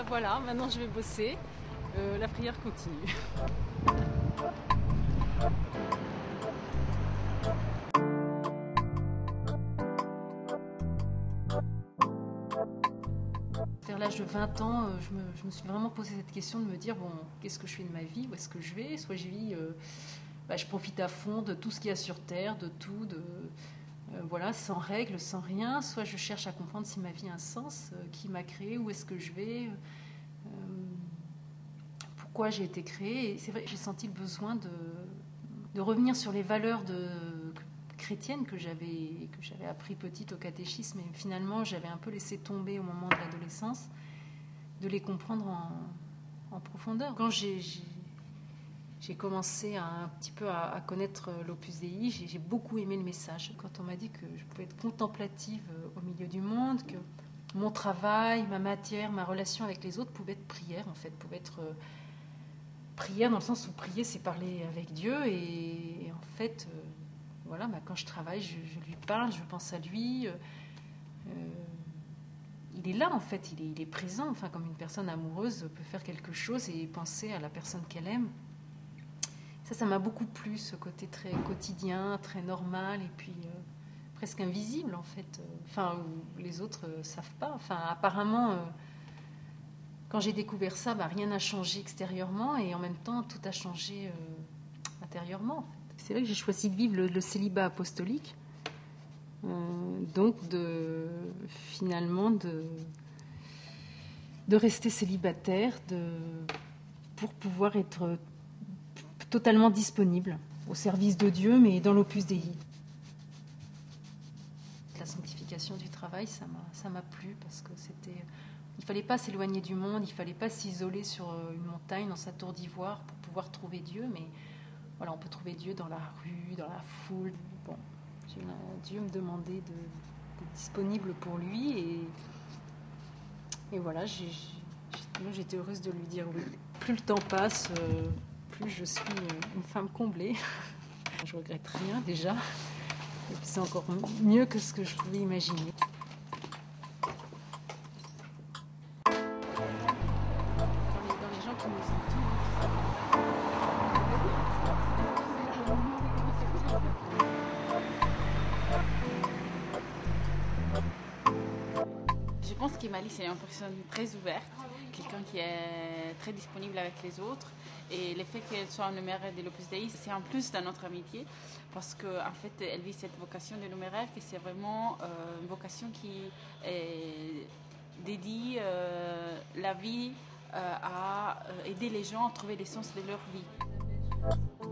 voilà, maintenant je vais bosser. Euh, la prière continue. Vers l'âge de 20 ans, euh, je me, suis vraiment posé cette question de me dire bon, qu'est-ce que je fais de ma vie? Où est-ce que je vais? Soit je vis, euh, bah, je profite à fond de tout ce qu'il y a sur terre, de tout, de, voilà, sans règles, sans rien. Soit je cherche à comprendre si ma vie a un sens, euh, qui m'a créé, où est-ce que je vais, euh, pourquoi j'ai été créée. C'est vrai, j'ai senti le besoin de, de revenir sur les valeurs de, chrétiennes que j'avais que j'avais appris petite au catéchisme et finalement j'avais un peu laissé tomber au moment de l'adolescence, de les comprendre en, en profondeur. Quand j'ai j'ai- commencé un petit peu à, connaître l'Opus Dei, j'ai beaucoup aimé le message. Quand on m'a dit que je pouvais être contemplative euh, au milieu du monde, que mon travail, ma matière, ma relation avec les autres pouvait être prière, en fait, pouvait être euh, prière dans le sens où prier, c'est parler avec Dieu. Et, en fait, euh, voilà, bah, quand je travaille, je, lui parle, je pense à lui. euh, euh, il est là, en fait, il est présent. Enfin, comme une personne amoureuse peut faire quelque chose et penser à la personne qu'elle aime. Ça, m'a beaucoup plu, ce côté très quotidien, très normal, et puis euh, presque invisible, en fait. Euh, Enfin, où les autres ne savent pas. Enfin, apparemment, euh, quand j'ai découvert ça, bah, rien n'a changé extérieurement, et en même temps, tout a changé euh, intérieurement. en fait. C'est vrai que j'ai choisi de vivre le, célibat apostolique, euh, donc de, finalement de, de rester célibataire, de, pour pouvoir être totalement disponible au service de Dieu, mais dans l'opus Dei. La sanctification du travail, ça m'a, plu parce que c'était, il fallait pas s'éloigner du monde, il fallait pas s'isoler sur euh, une montagne dans sa tour d'ivoire pour pouvoir trouver Dieu, mais voilà, on peut trouver Dieu dans la rue, dans la foule. Bon, Dieu me demandait de, d'être disponible pour lui et, et voilà, j'étais heureuse de lui dire oui. Plus le temps passe, euh, plus je suis euh, une femme comblée. je regrette rien déjà. Et puis c'est encore mieux que ce que je pouvais imaginer. Je pense qu'Emali, c'est une personne très ouverte, quelqu'un qui est très disponible avec les autres. Et le fait qu'elle soit numéraire de l'Opus Dei, c'est un plus dans notre amitié, parce qu'en en fait, elle vit cette vocation de numéraire, que c'est vraiment euh, une vocation qui dédie euh, la vie euh, à aider les gens à trouver le sens de leur vie.